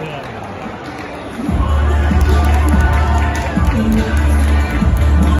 Yeah.